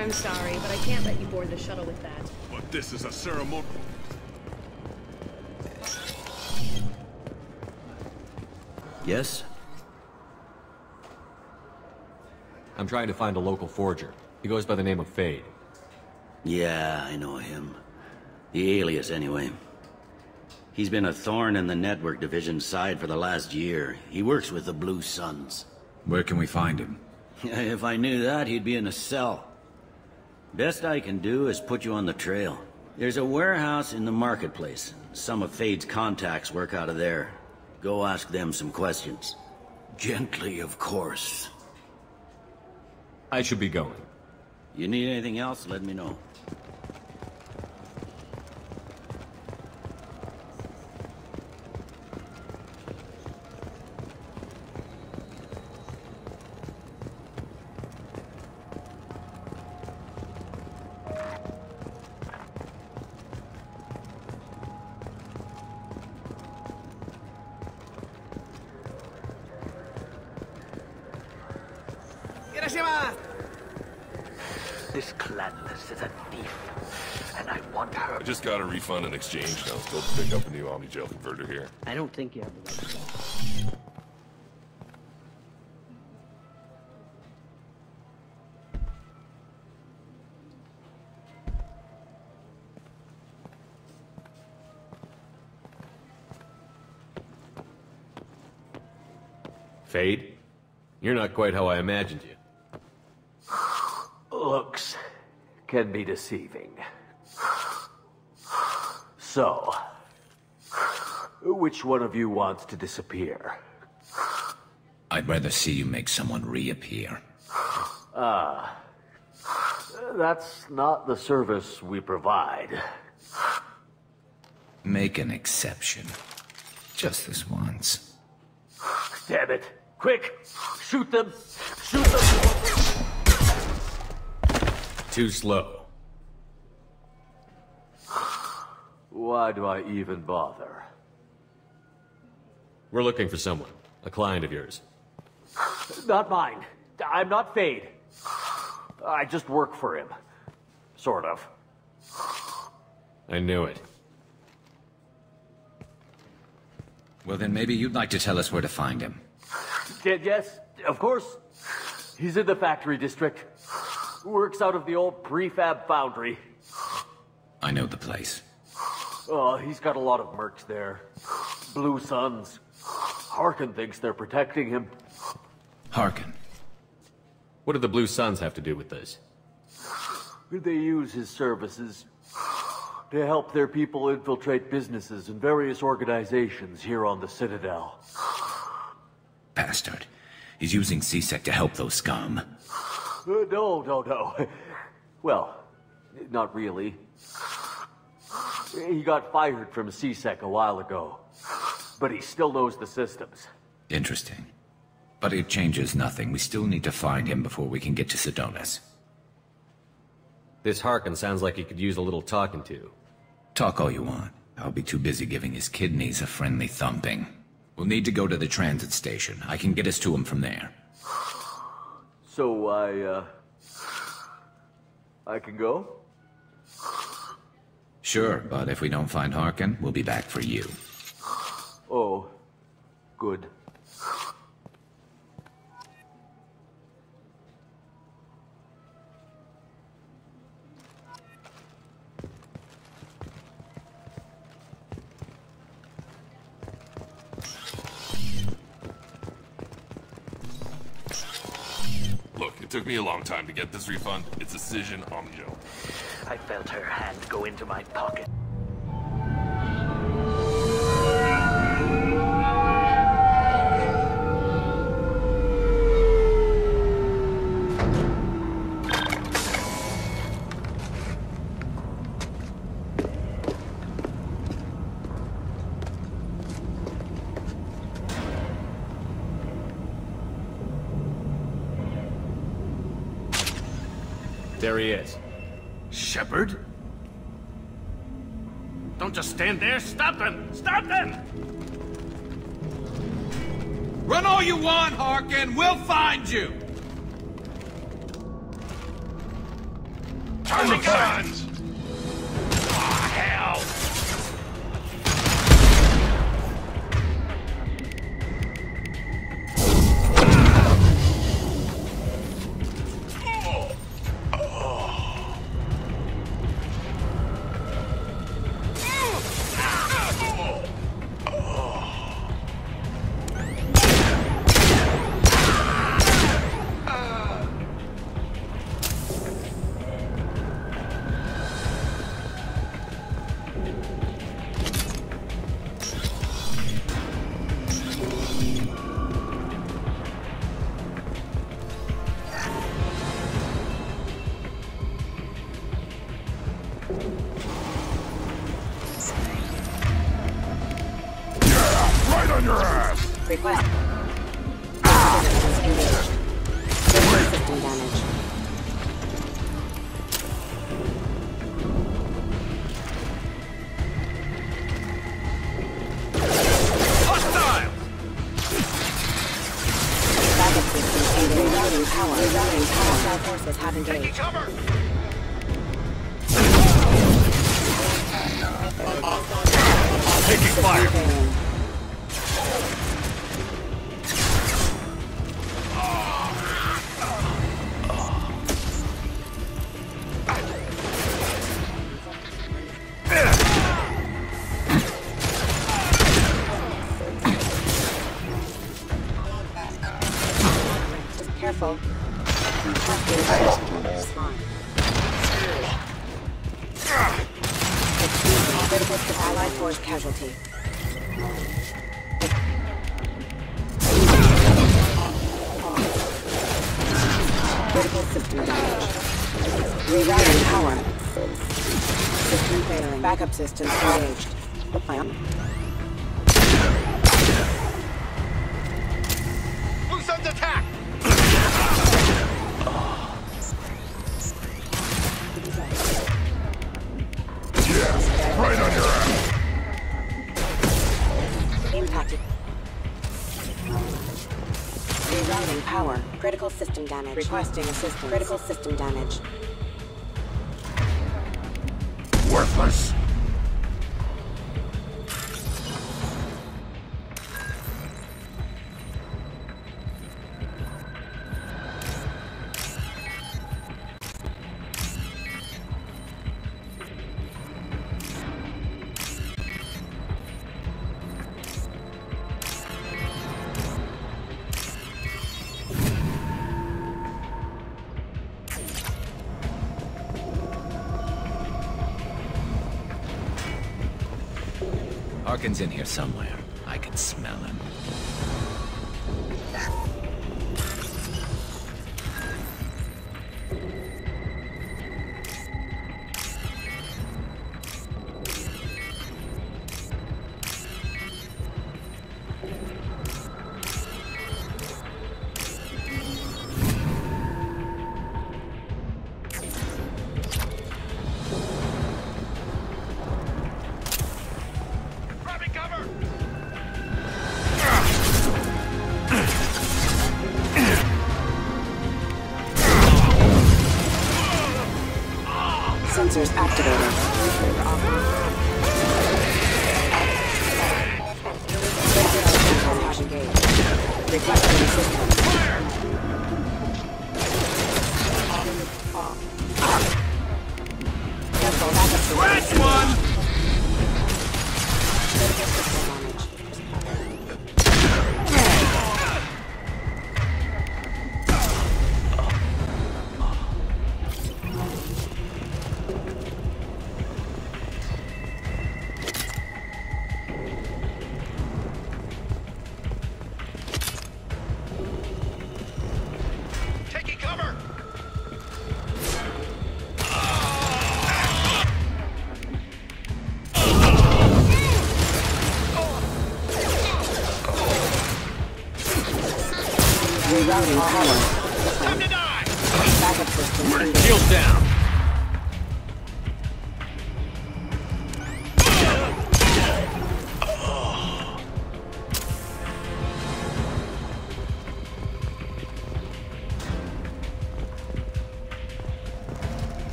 I'm sorry, but I can't let you board the shuttle with that. But this is a ceremony. Yes? I'm trying to find a local forger. He goes by the name of Fade. Yeah, I know him. The alias, anyway. He's been a thorn in the network division's side for the last year. He works with the Blue Suns. Where can we find him? if I knew that, he'd be in a cell. Best I can do is put you on the trail. There's a warehouse in the marketplace. Some of Fade's contacts work out of there. Go ask them some questions. Gently, of course. I should be going. You need anything else, let me know. Just got in exchange, and I was told to pick up a new Omni Gel converter here. I don't think you have the right to go. Fade? You're not quite how I imagined you. Looks can be deceiving. So, which one of you wants to disappear? I'd rather see you make someone reappear. Ah, that's not the service we provide. Make an exception. Just this once. Damn it! Quick! Shoot them! Shoot them! Too slow. Why do I even bother? We're looking for someone. A client of yours. Not mine. I'm not Fade. I just work for him. Sort of. I knew it. Well, then maybe you'd like to tell us where to find him. Yes, of course. He's in the factory district. Works out of the old prefab foundry. I know the place. Oh, he's got a lot of mercs there. Blue Suns. Harkin thinks they're protecting him. Harkin. What do the Blue Suns have to do with this? They use his services to help their people infiltrate businesses and various organizations here on the Citadel. Bastard. He's using C-Sec to help those scum. Uh, no, no, no. Well, not really. He got fired from C-Sec a while ago. But he still knows the systems. Interesting. But it changes nothing. We still need to find him before we can get to Sidonis. This Harkin sounds like he could use a little talking to. Talk all you want. I'll be too busy giving his kidneys a friendly thumping. We'll need to go to the transit station. I can get us to him from there. So I, uh. I can go? Sure, but if we don't find Harkin, we'll be back for you. Oh, good. Look, it took me a long time to get this refund. It's a Cision Omni Gel. I felt her hand go into my pocket. there! Stop them! Stop them! Run all you want, Harkin! We'll find you! Turn the guns! Careful. Critical to Allied force casualty. Rerouting power. System failing. Backup systems engaged. Rerouting power. Critical system damage. Requesting assistance. Critical system damage. Worthless. Duncan's in here somewhere. I can smell him.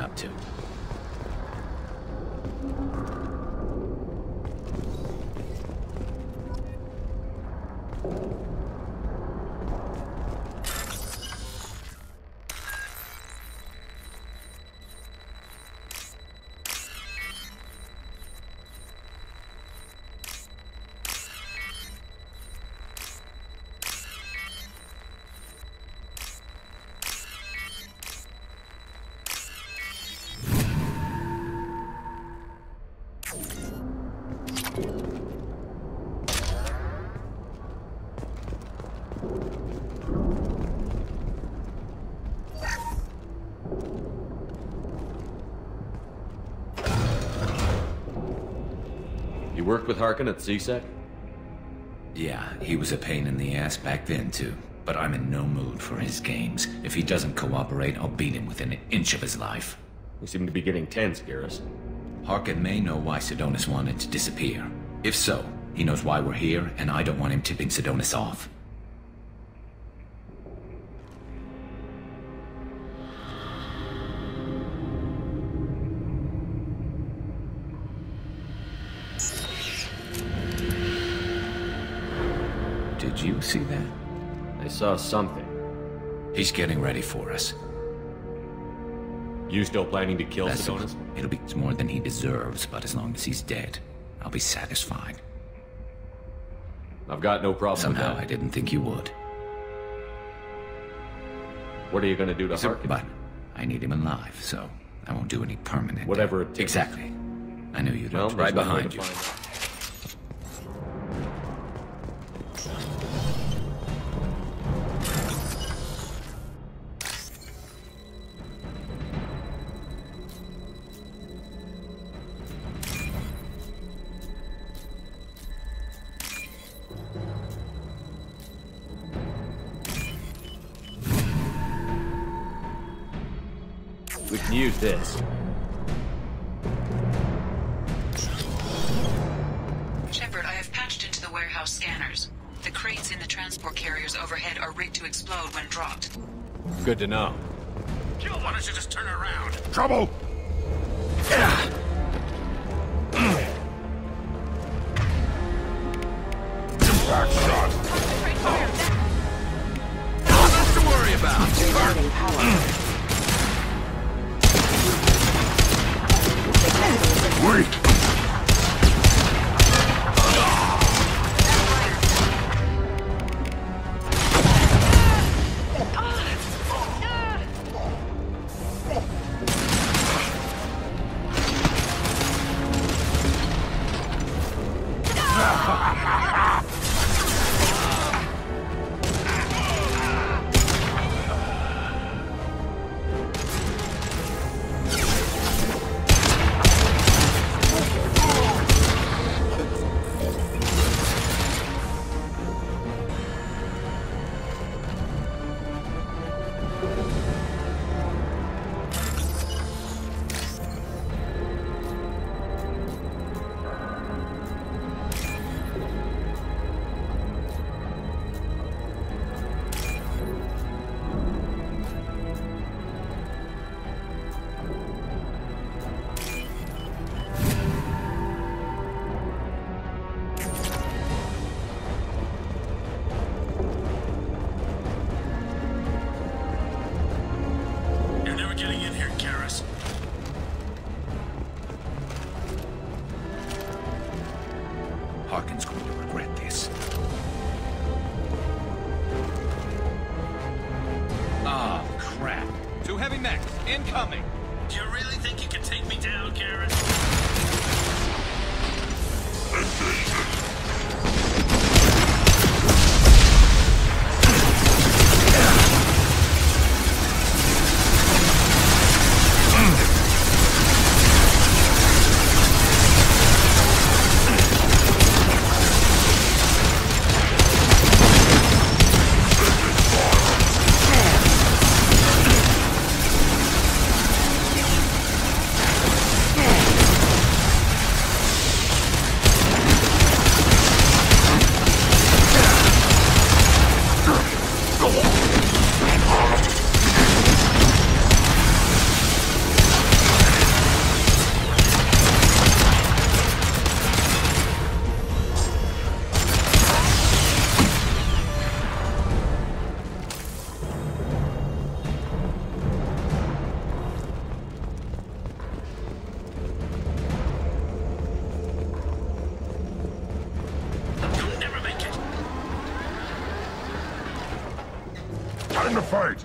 Up to? Worked with Harkin at C-Sec? Yeah, he was a pain in the ass back then, too. But I'm in no mood for his games. If he doesn't cooperate, I'll beat him within an inch of his life. You seem to be getting tense, Garrus. Harkin may know why Sidonis wanted to disappear. If so, he knows why we're here, and I don't want him tipping Sidonis off. Did you see that? I saw something. He's getting ready for us. You still planning to kill That's Sidonis? It'll be more than he deserves, but as long as he's dead, I'll be satisfied. I've got no problem Somehow I didn't think you would. What are you gonna do to Harkin? but I need him alive, so I won't do any permanent. Whatever it takes. Exactly. I knew you'd Well, right there's one way behind you. Use this. Shepard, I have patched into the warehouse scanners. The crates in the transport carriers overhead are rigged to explode when dropped. Good to know. Jill, why don't you just turn around? Trouble! Fight.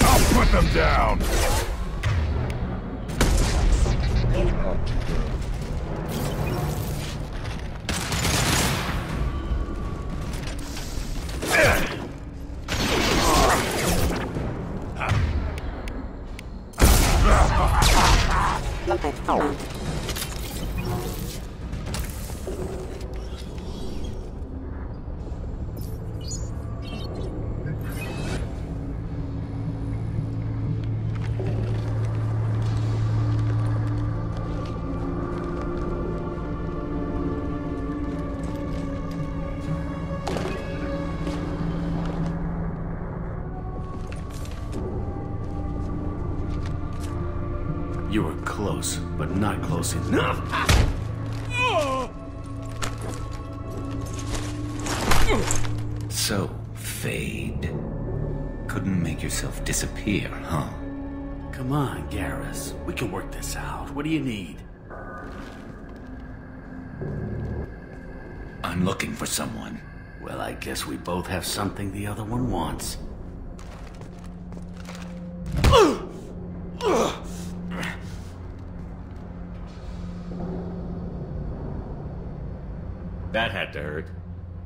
I'll put them down. Close, but not close enough. So, Fade. Couldn't make yourself disappear, huh? Come on, Garrus. We can work this out. What do you need? I'm looking for someone. Well, I guess we both have something the other one wants.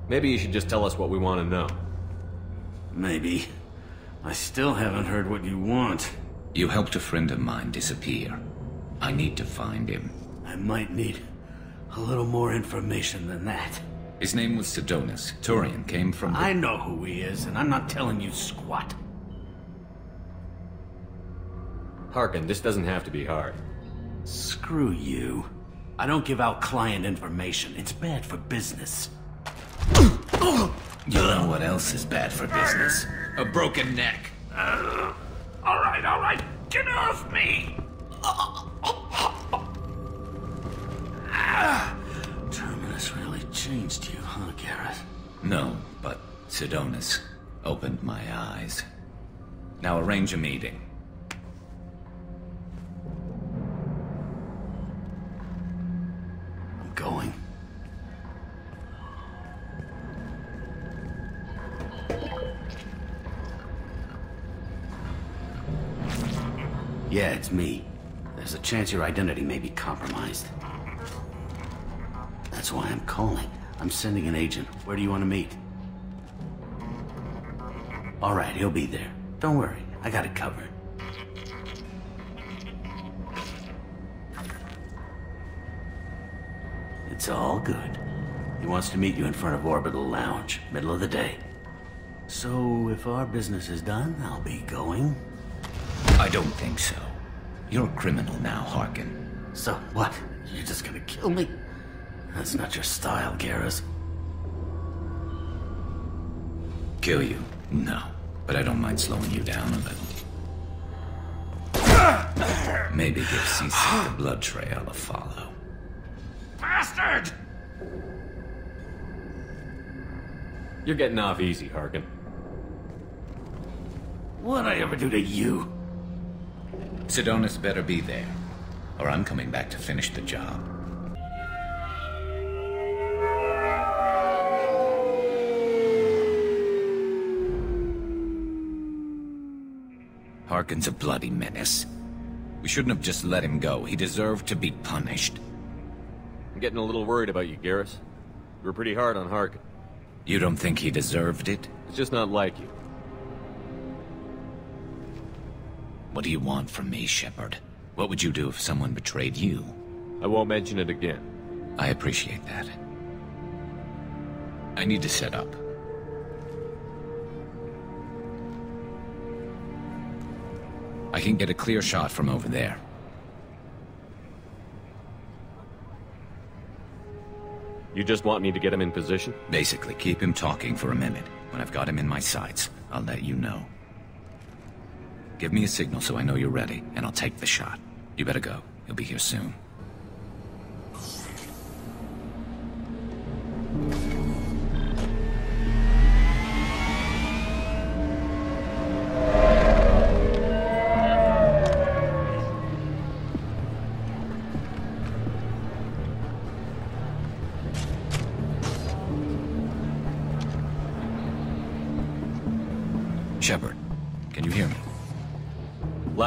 Maybe you should just tell us what we want to know. Maybe. I still haven't heard what you want. You helped a friend of mine disappear. I need to find him. I might need a little more information than that. His name was Sidonis. Turian came from the... I know who he is, and I'm not telling you squat. Harkin, this doesn't have to be hard. Screw you. I don't give out client information. It's bad for business. You know what else is bad for business? A broken neck. Uh, all right, all right. Get off me! Terminus really changed you, huh, Garrus? No, but Sidonis opened my eyes. Now arrange a meeting. Yeah, it's me. There's a chance your identity may be compromised. That's why I'm calling. I'm sending an agent. Where do you want to meet? All right, he'll be there. Don't worry, I got it covered. It's all good. He wants to meet you in front of Orbital Lounge, middle of the day. So, if our business is done, I'll be going. I don't think so. You're a criminal now, Harkin. So, what? You're just gonna kill me? That's not your style, Garrus. Kill you? No. But I don't mind slowing you down a little. Maybe give C-Sec the blood trail a follow. Bastard! You're getting off easy, Harkin. What'd I ever do to you? Sidonis better be there, or I'm coming back to finish the job. Harkin's a bloody menace. We shouldn't have just let him go. He deserved to be punished. I'm getting a little worried about you, Garrus. You were pretty hard on Harkin. You don't think he deserved it? It's just not like you. What do you want from me, Shepard? What would you do if someone betrayed you? I won't mention it again. I appreciate that. I need to set up. I can get a clear shot from over there. You just want me to get him in position? Basically, keep him talking for a minute. When I've got him in my sights, I'll let you know. Give me a signal so I know you're ready, and I'll take the shot. You better go. He'll be here soon.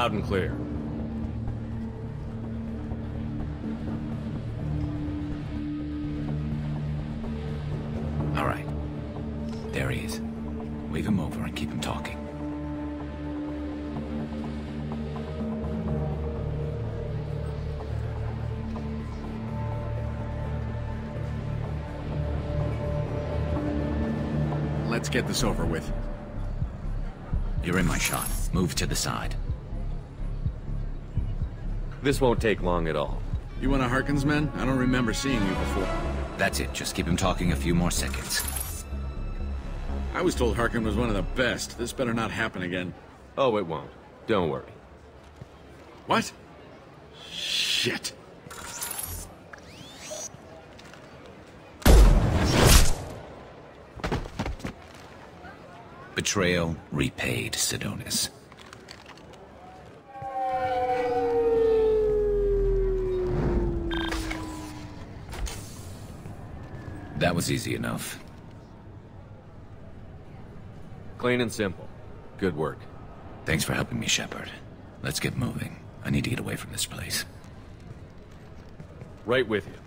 Loud and clear. All right. There he is. Wave him over and keep him talking. Let's get this over with. You're in my shot. Move to the side. This won't take long at all. You one of Harkin's men? I don't remember seeing you before. That's it. Just keep him talking a few more seconds. I was told Harkin was one of the best. This better not happen again. Oh, it won't. Don't worry. What? Shit. Betrayal repaid, Sidonis. That was easy enough. Clean and simple. Good work. Thanks for helping me, Shepard. Let's get moving. I need to get away from this place. Right with you.